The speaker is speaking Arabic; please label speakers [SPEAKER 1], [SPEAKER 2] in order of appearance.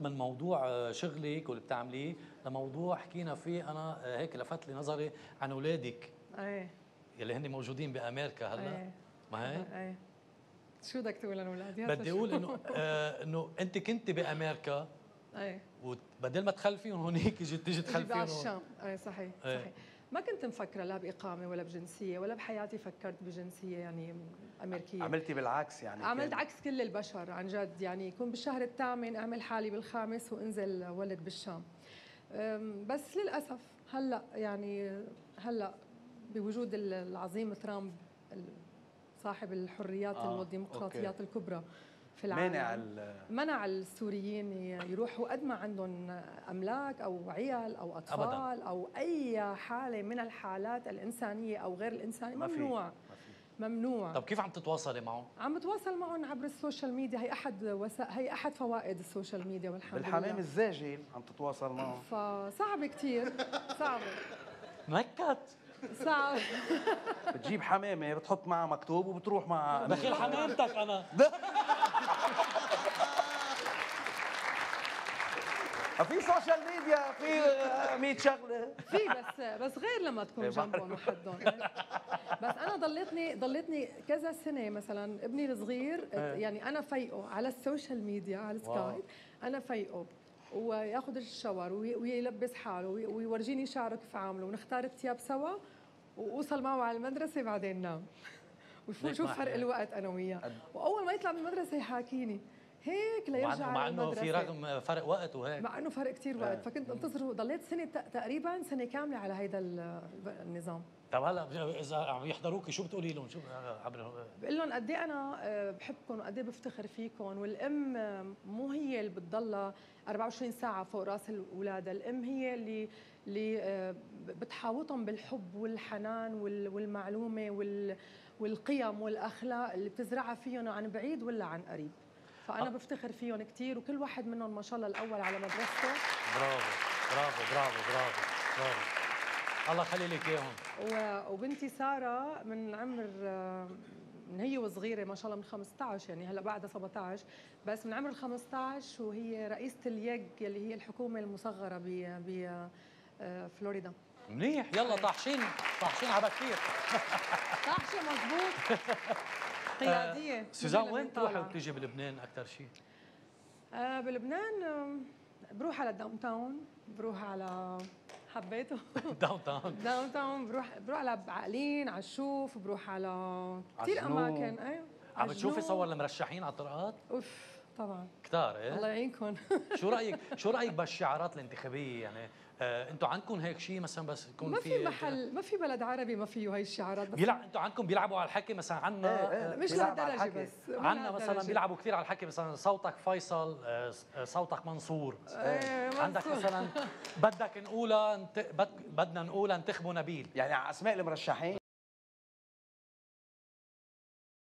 [SPEAKER 1] من موضوع آه، شغلك واللي بتعمليه. لموضوع حكينا فيه أنا آه، هيك لفت لي نظري عن اولادك
[SPEAKER 2] إيه.
[SPEAKER 1] يلي هن موجودين بأمريكا هلأ.
[SPEAKER 2] إيه.
[SPEAKER 1] ما هيك؟
[SPEAKER 2] إيه. شو بدك تقول عن اولادي؟
[SPEAKER 1] بدي أقول إنه آه إنه أنت كنت بأمريكا.
[SPEAKER 2] إيه.
[SPEAKER 1] وبدل ما تخلفيهم هونيك جيت تيجي
[SPEAKER 2] جيب على
[SPEAKER 1] تخلفيهم
[SPEAKER 2] الشام. إيه صحيح
[SPEAKER 1] إيه.
[SPEAKER 2] صحيح. ما كنت مفكرة لا بإقامة ولا بجنسية ولا بحياتي فكرت بجنسية يعني أمريكية
[SPEAKER 3] عملتي بالعكس يعني
[SPEAKER 2] عملت
[SPEAKER 3] كان-
[SPEAKER 2] عكس كل البشر عن جد يعني يكون بالشهر الثامن أعمل حالي بالخامس وأنزل ولد بالشام بس للأسف هلأ يعني هلأ بوجود ال- العظيم ترامب صاحب الحريات
[SPEAKER 3] آه،
[SPEAKER 2] والديمقراطيات. الكبرى في العالم.
[SPEAKER 3] مانع ال-
[SPEAKER 2] منع السوريين يروحوا قد ما عندهم أملاك أو عيال أو أطفال
[SPEAKER 1] أبداً.
[SPEAKER 2] أو أي حالة من الحالات الإنسانية أو غير الإنسانية.
[SPEAKER 3] ما في.
[SPEAKER 2] ممنوع.
[SPEAKER 3] ما في.
[SPEAKER 2] ممنوع.
[SPEAKER 1] طب كيف عم تتواصلي معه؟
[SPEAKER 2] عم بتواصل معهم عبر السوشيال ميديا. هي أحد وسائل هي أحد فوائد السوشيال ميديا والحمد
[SPEAKER 3] بالحمام
[SPEAKER 2] لله
[SPEAKER 3] الزاجل عم تتواصل معه
[SPEAKER 2] فصعب كثير صعب.
[SPEAKER 1] نكت
[SPEAKER 2] صعب.
[SPEAKER 3] بتجيب حمامة بتحط معها مكتوب وبتروح مع
[SPEAKER 1] دخيل حمامتك أنا.
[SPEAKER 3] في سوشيال ميديا في 100 شغلة.
[SPEAKER 2] في بس بس غير لما تكون
[SPEAKER 3] إيه،
[SPEAKER 2] جنبهم وحدهم. بس أنا ضليتني ضليتني كذا سنة مثلا ابني الصغير يعني أنا فيقه على ال social media على ال Skype أنا فيقه وياخذ ال shower وي- ويلبس حاله وي- ويورجيني شعره كيف عامله ونختار الثياب سوا واوصل معه على المدرسة بعدين نام. وشوف شوف
[SPEAKER 1] ما
[SPEAKER 2] فرق. الوقت أنا وياه وأول ما يطلع من المدرسة يحاكيني هيك ليرجع
[SPEAKER 1] مع انه في. رغم فرق وقت وهيك
[SPEAKER 2] مع إنه فرق كثير. وقت فكنت انتظر ضليت سنة تقريبا سنة كاملة على هيدا ال- النظام
[SPEAKER 1] طب هلا إذا عم يحضروك شو بتقولي لهم؟ شو عبر
[SPEAKER 2] بقول لهم قد إيه أنا آه، بحبكم وقد إيه بفتخر فيكم. والأم آه، مو هي اللي بتضلها 24 ساعة فوق رأس الأولاد. الأم هي اللي اللي آه، بتحاوطهم بالحب والحنان وال- والمعلومة وال- والقيم والأخلاق اللي بتزرعها فيهم عن بعيد ولا عن قريب. فأنا
[SPEAKER 1] آه.
[SPEAKER 2] بفتخر فيهم كثير وكل واحد منهم ما شاء الله الأول على مدرسته.
[SPEAKER 1] برافو برافو برافو برافو برافو. الله يخلي لك
[SPEAKER 2] إياهم. وبنتي سارة من عمر آه، من هي وصغيرة ما شاء الله من 15 يعني هلأ بعدها 17 بس من عمر ال 15 وهي رئيسة اليج اللي هي الحكومة المصغرة ب ب آه، فلوريدا.
[SPEAKER 1] منيح. يلا طاحشين طاحشين على بكير
[SPEAKER 2] طاحشة مضبوط قيادية.
[SPEAKER 1] سوزان
[SPEAKER 2] مثل
[SPEAKER 1] وين تروحي. وبتيجي بلبنان أكثر شيء؟
[SPEAKER 2] آه بلبنان بروح على ال downtown بروح على حبيته downtown downtown بروح بروح على بعقلين على الشوف بروح على كثير. أماكن إيه
[SPEAKER 1] عم بتشوفي. صور المرشحين على الطرقات؟
[SPEAKER 2] أوف طبعا
[SPEAKER 1] كتار
[SPEAKER 2] الله
[SPEAKER 1] إيه؟
[SPEAKER 2] يعينكم
[SPEAKER 1] شو رأيك شو رأيك بالشعارات الانتخابية يعني آه أنتم عندكم هيك شيء مثلا بس يكون
[SPEAKER 2] ما في محل ما في بلد عربي ما فيه هاي الشعارات بس
[SPEAKER 1] بيلعب أنتم عندكم بيلعبوا على الحكي مثلا عنا
[SPEAKER 3] إيه، إيه.
[SPEAKER 2] مش
[SPEAKER 3] بيلعب على
[SPEAKER 2] لهالدرجه
[SPEAKER 3] الحكي.
[SPEAKER 2] بس
[SPEAKER 1] عنا مثلا. بيلعبوا كثير على الحكي مثلا صوتك فيصل آه، صوتك منصور
[SPEAKER 2] إيه،
[SPEAKER 1] عندك. مثلا بدك نقولها انت بد- بدنا نقولها انتخبوا نبيل
[SPEAKER 3] يعني على أسماء المرشحين